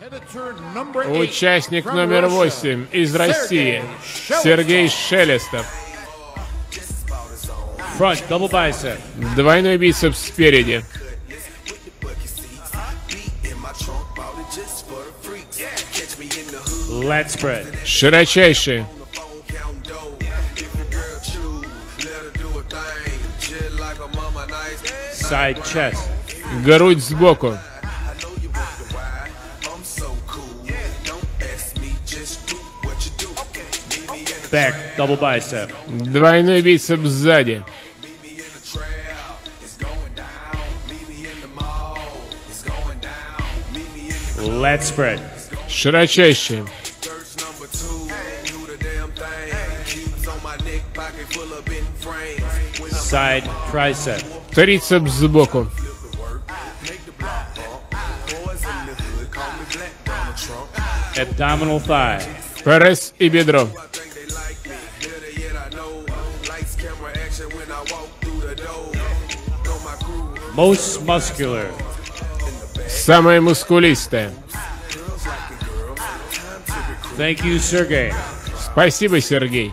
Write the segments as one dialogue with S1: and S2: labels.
S1: Участник номер восемь из России Сергей Шелестов.
S2: Front, double bicep.
S1: Двойной бицепс спереди.
S2: Lat spread.
S1: Широчайший.
S2: Side chest.
S1: Грудь сбоку.
S2: Back, double bicep.
S1: Двойной бицепс сзади.
S2: Lat spread.
S1: Широчайший.
S2: Side tricep.
S1: Трицепс сбоку.
S2: Abdominal thigh.
S1: Пресс и бедро.
S2: Most muscular.
S1: Самое мускулистое.
S2: Thank you, Sergey.
S1: Спасибо, Сергей.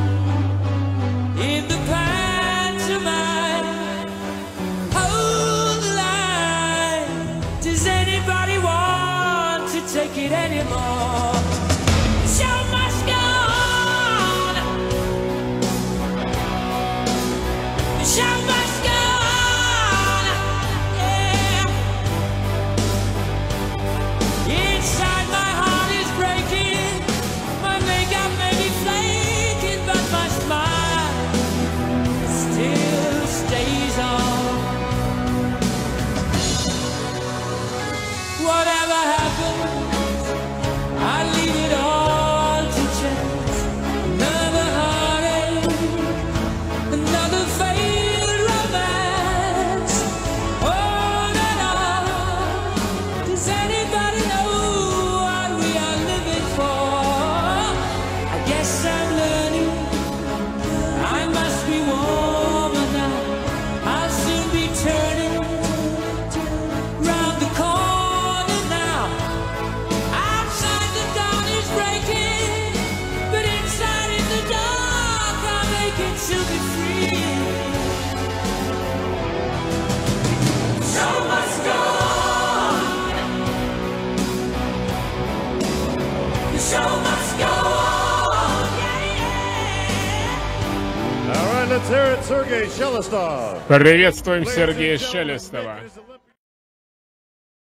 S3: Shout
S1: Приветствуем Сергея Шелестова.